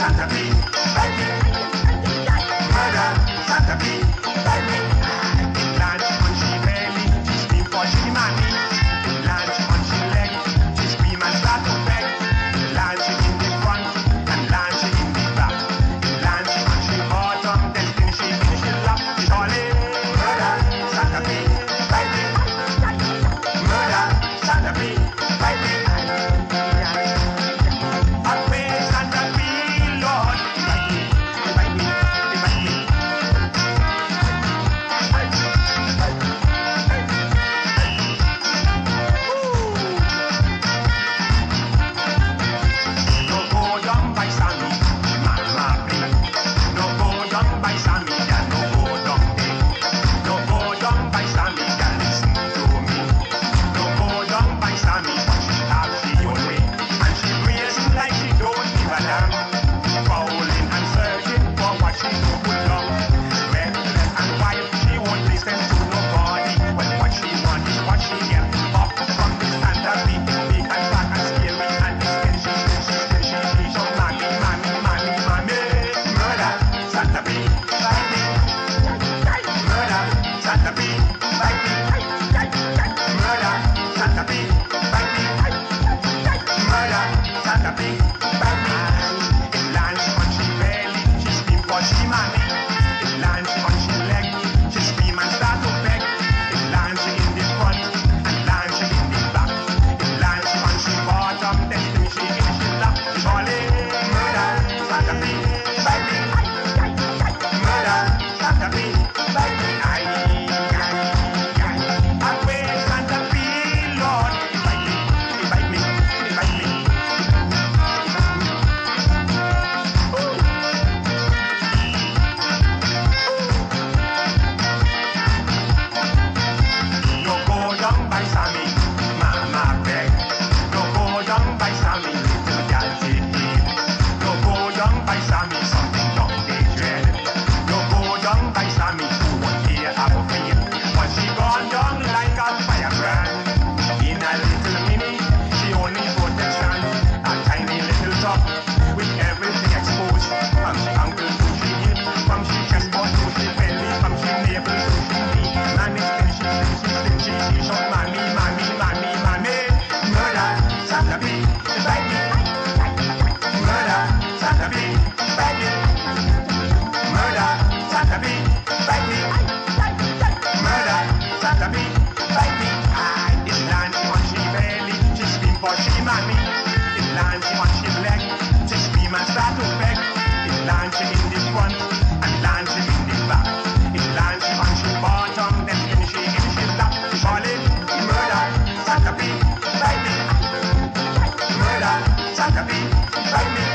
gotta be. Bye. Sankapi, Simon, Murder, Sankapi, me!